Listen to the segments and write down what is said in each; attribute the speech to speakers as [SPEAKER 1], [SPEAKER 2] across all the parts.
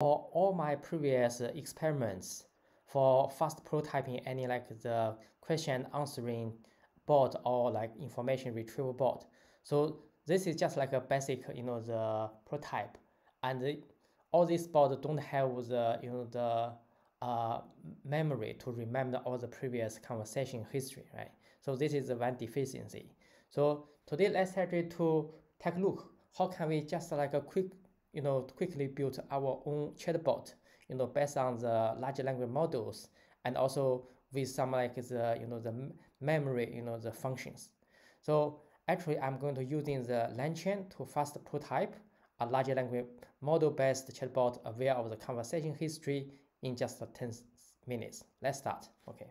[SPEAKER 1] for all my previous experiments for fast prototyping any like the question answering board or like information retrieval board. So this is just like a basic, you know, the prototype. And the, all these bots don't have the, you know, the uh, memory to remember all the previous conversation history, right? So this is the one deficiency. So today let's try to take a look. How can we just like a quick, you know, quickly build our own chatbot, you know, based on the large language models and also with some like the, you know, the memory, you know, the functions. So actually I'm going to using the LangChain to fast prototype a large language model-based chatbot aware of the conversation history in just 10 minutes. Let's start. Okay.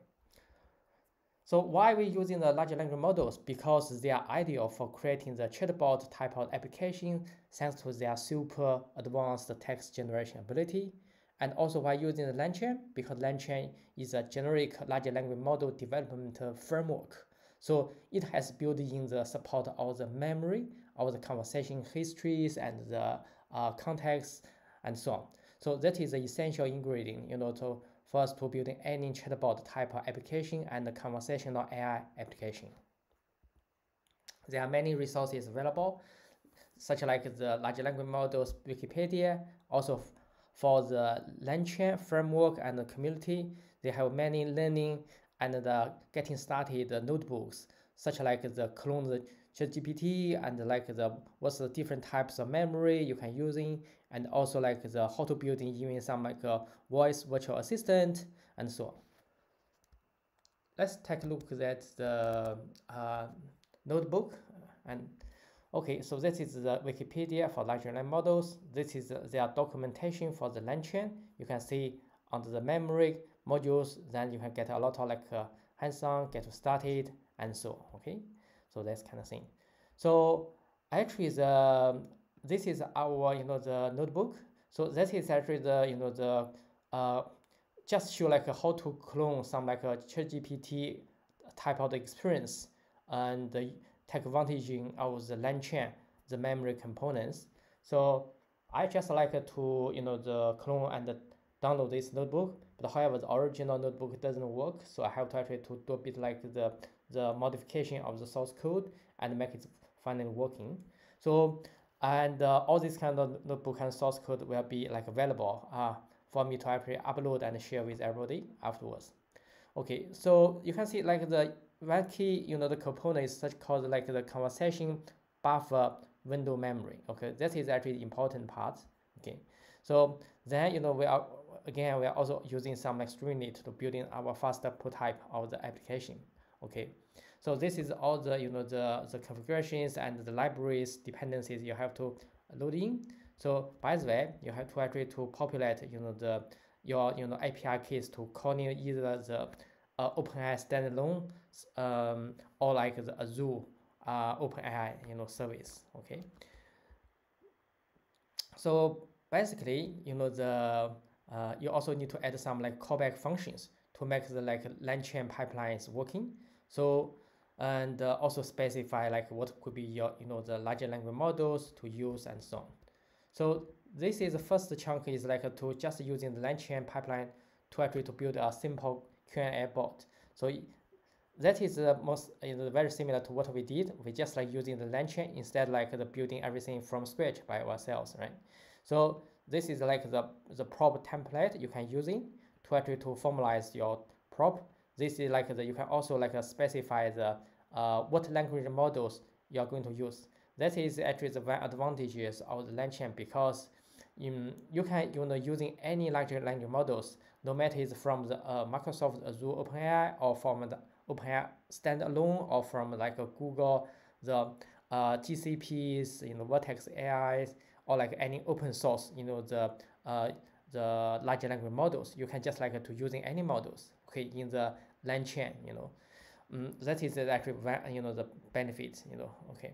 [SPEAKER 1] So why are we using the large language models? Because they are ideal for creating the chatbot type of application thanks to their super advanced text generation ability. And also why using the LangChain? Because LangChain is a generic large language model development framework. So it has built in the support of the memory, of the conversation histories and the uh, context and so on. So that is the essential ingredient, you know, to us to building any chatbot type of application and conversational AI application. There are many resources available, such like the large language models Wikipedia, also for the LangChain framework and the community. They have many learning and the getting started notebooks, such like the clone ChatGPT and like the what's the different types of memory you can using and also like the how to build building even some like a voice virtual assistant and so on. Let's take a look at the uh, notebook and okay so this is the Wikipedia for large language models. This is their documentation for the LangChain. You can see under the memory modules then you can get a lot of like uh, hands-on get started and so on, okay so that's kind of thing so actually the this is our you know the notebook so that is actually the you know the uh, just show like how to clone some like a ChatGPT type of experience and take advantage of the LangChain, the memory components. So I just like to you know the clone and download this notebook. But however, the original notebook doesn't work, so I have to actually to do a bit like the the modification of the source code and make it finally working. So and uh, all this kind of notebook and source code will be like available uh, for me to actually upload and share with everybody afterwards. Okay, so you can see like the one key, you know, the component is such called like the conversation buffer window memory. Okay, that is actually important part. Okay, so then you know we are again we are also using some like Streamlit to building our faster prototype of the application okay? So this is all the you know the the configurations and the libraries dependencies you have to load in. So by the way you have to actually to populate you know the your you know api keys to calling either the uh, OpenAI standalone um, or like the Azure uh, OpenAI you know service okay? So basically you know the uh, you also need to add some like callback functions to make the like LangChain pipelines working so and uh, also specify like what could be your you know the larger language models to use and so on. So this is the first chunk is like to just using the LangChain pipeline to actually to build a simple Q&A bot. So that is the most is very similar to what we did. We just like using the LangChain instead like the building everything from scratch by ourselves, right? So this is like the the prompt template you can using to actually to formalize your prompt this is like the, you can also like uh, specify the uh, what language models you are going to use. That is actually the one advantages of the LangChain because in, you can you know using any large language models, no matter it's from the uh, Microsoft Azure OpenAI or from the OpenAI standalone or from like a Google the uh, GCPs, you know Vertex AI or like any open source, you know the uh, the large language models. You can just like to using any models. Okay, in the LangChain, you know. Um, that is actually you know the benefit, you know. Okay,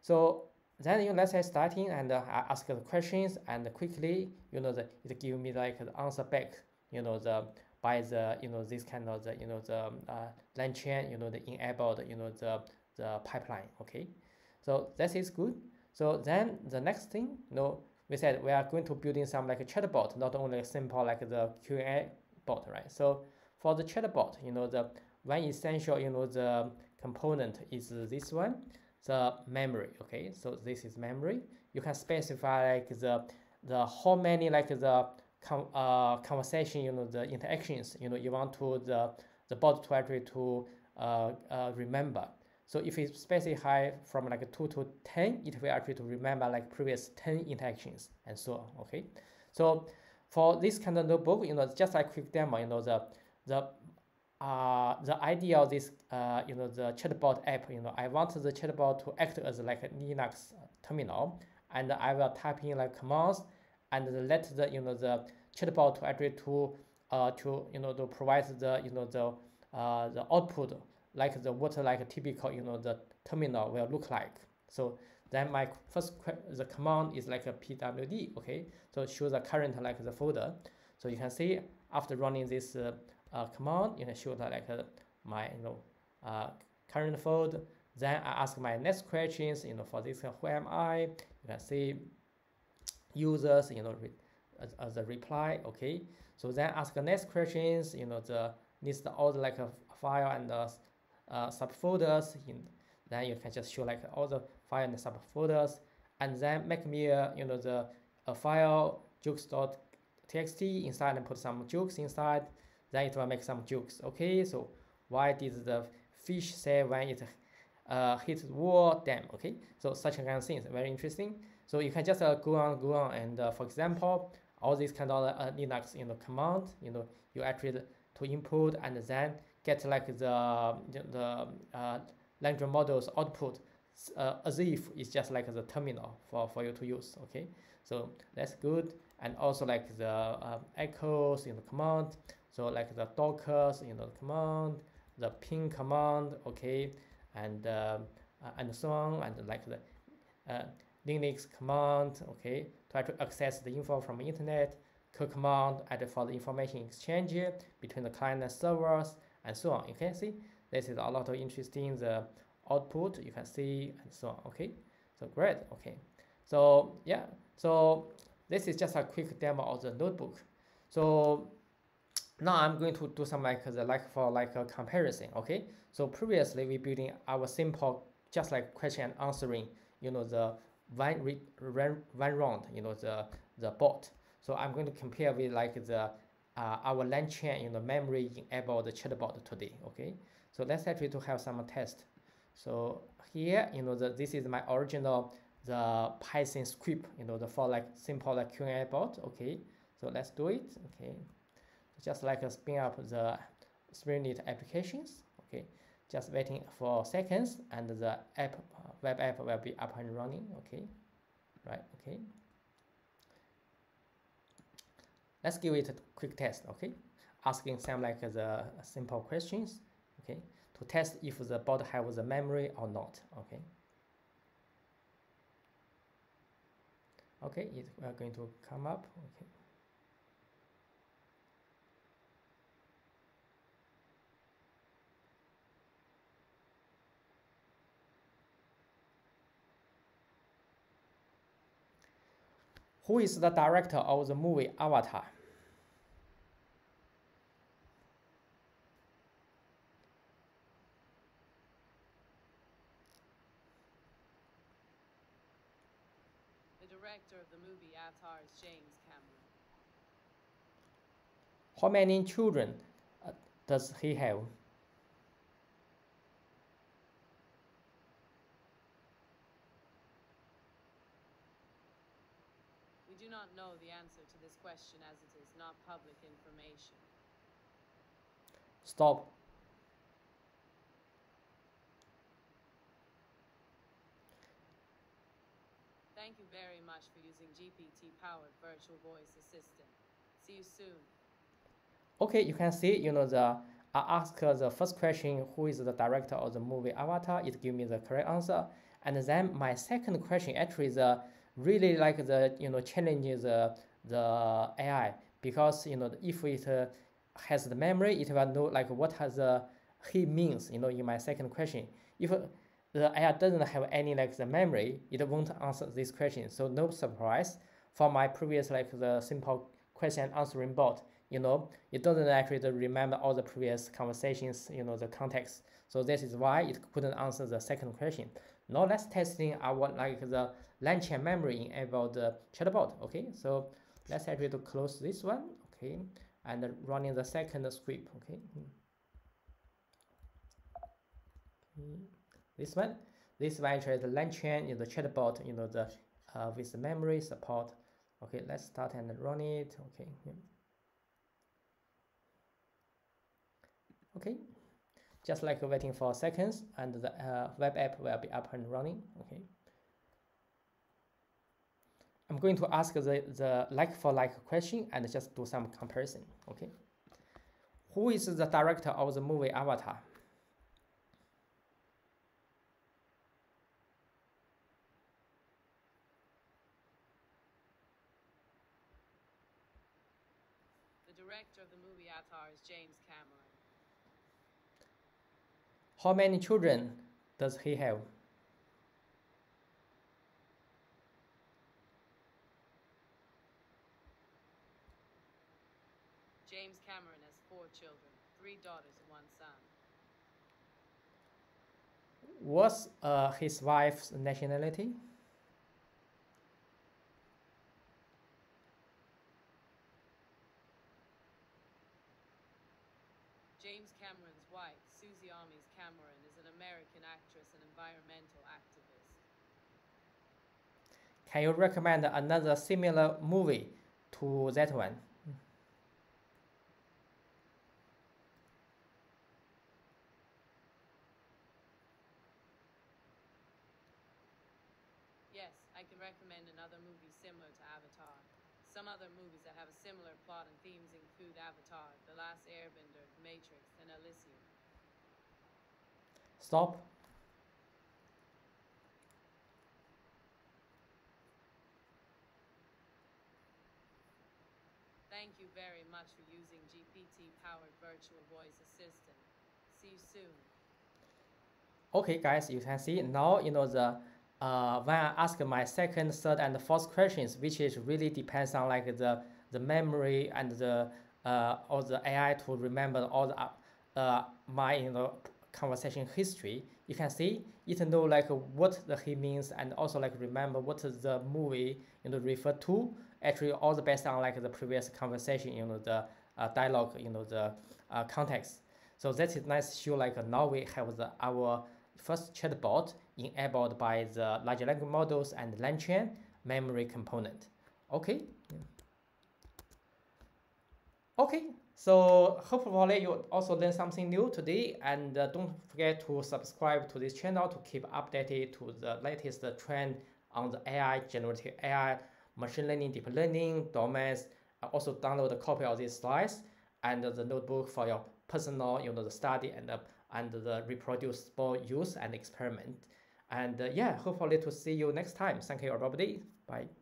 [SPEAKER 1] so then you let's say starting and uh, ask the questions and quickly you know the it give me like the answer back, you know the by the you know this kind of the you know the uh, LangChain, you know the enabled you know the the pipeline. Okay, so that is good. So then the next thing, you know, we said we are going to build in some like a chatbot, not only simple like the Q&A bot, right? So for the chatbot, you know, the one essential, you know, the component is this one, the memory, okay? So this is memory. You can specify like the, the how many like the uh, conversation, you know, the interactions, you know, you want to the, the bot to actually to uh, uh, remember. So if it's specify from like 2 to 10, it will actually to remember like previous 10 interactions and so on, okay? So for this kind of notebook, you know, just like quick demo, you know, the, the, uh, the idea of this, uh, you know, the chatbot app, you know, I want the chatbot to act as like a Linux terminal, and I will type in like commands and let the, you know, the chatbot to actually to, uh, to, you know, to provide the, you know, the, uh, the output like the what like a typical you know the terminal will look like. So then my first the command is like a pwd okay so show the current like the folder so you can see after running this uh, uh, command show that like uh, my you know uh, current folder then I ask my next questions you know for this who am I? You can see users you know as, as a reply okay. So then ask the next questions you know the list all the like a file and the uh, subfolders in then you can just show like all the file and subfolders. And then make me a, you know the a file jokes.txt inside and put some jokes inside then it will make some jokes. Okay so why did the fish say when it uh, hit wall damn okay so such kind of things very interesting. So you can just uh, go on go on. And uh, for example all these kind of uh, linux you know command you know you actually to input and then get like the the uh, language model's output uh, as if it's just like the terminal for, for you to use. Okay so that's good. And also like the uh, echoes in the command so like the dockers in the command the ping command okay and uh, and so on and like the uh, linux command okay try to access the info from the internet command and for the information exchange between the client and servers and so on. You can see this is a lot of interesting the output you can see and so on. Okay, so great. Okay, so yeah, so this is just a quick demo of the notebook. So now I'm going to do some like the like for like a comparison. Okay, so previously we building our simple just like question and answering. You know the one one round. You know the the bot. So I'm going to compare with like the uh, our LangChain in the memory enable the chatbot today. Okay, so let's actually to have some test. So here, you know, the, this is my original the Python script, you know, the for like simple like Q&A bot. Okay, so let's do it. Okay, just like spin up the Streamlit applications. Okay, just waiting for seconds, and the app web app will be up and running. Okay, right. Okay. Let's give it a quick test, okay? Asking some like the simple questions, okay? To test if the bot have the memory or not, okay? Okay, it, we are going to come up, okay? Who is the director of the movie Avatar?
[SPEAKER 2] The director of the movie Avatar is James Cameron.
[SPEAKER 1] How many children uh, does he have?
[SPEAKER 2] not know the answer to this question as it is not public information.
[SPEAKER 1] Stop.
[SPEAKER 2] Thank you very much for using GPT-powered virtual voice assistant. See you soon.
[SPEAKER 1] Okay, you can see, you know, the I ask the first question, who is the director of the movie Avatar? It give me the correct answer. And then my second question actually the uh, really like the you know challenge the the AI because you know if it uh, has the memory, it will know like what has the he means. You know, in my second question, if the AI doesn't have any like the memory, it won't answer this question. So no surprise. for my previous like the simple question answering bot, you know, it doesn't actually remember all the previous conversations, you know, the context. So this is why it couldn't answer the second question. Now let's testing our like the LangChain memory about the chatbot. Okay, so let's actually to close this one. Okay, and running the second script. Okay. This one, this one actually the LangChain is the chatbot. You know the uh, with the memory support. Okay, let's start and run it. Okay. Okay, just like waiting for seconds and the uh, web app will be up and running. Okay. I'm going to ask the, the like for like question and just do some comparison. Okay. Who is the director of the movie Avatar?
[SPEAKER 2] The director of the movie Avatar is James Cameron.
[SPEAKER 1] How many children does he have?
[SPEAKER 2] James Cameron has four children, three daughters and one son.
[SPEAKER 1] What's uh, his wife's nationality?
[SPEAKER 2] James Cameron's wife, Suzy Amis Cameron, is an American actress and environmental activist.
[SPEAKER 1] Can you recommend another similar movie to that one?
[SPEAKER 2] I can recommend another movie similar to Avatar. Some other movies that have a similar plot and themes include Avatar, The Last Airbender, The Matrix, and Elysium.
[SPEAKER 1] Stop.
[SPEAKER 2] Thank you very much for using GPT-powered virtual voice assistant. See you soon.
[SPEAKER 1] Okay, guys, you can see now, you know, the uh, when I ask my second, third, and fourth questions, which is really depends on like the the memory and the uh, or the AI to remember all the uh, my you know conversation history. You can see it know like what the he means and also like remember what the movie you know refer to. Actually, all the based on like the previous conversation, you know the uh, dialogue, you know the uh, context. So that is nice. Show like now we have the our first chatbot enabled by the large language models and LangChain memory component. Okay. Okay, so hopefully you also learned something new today and uh, don't forget to subscribe to this channel to keep updated to the latest trend on the AI, generative AI, machine learning, deep learning domains. Also download a copy of these slides and the notebook for your personal you know, the study and uh, and the reproducible use and experiment. And uh, yeah, hopefully to see you next time. Thank you, everybody. Bye.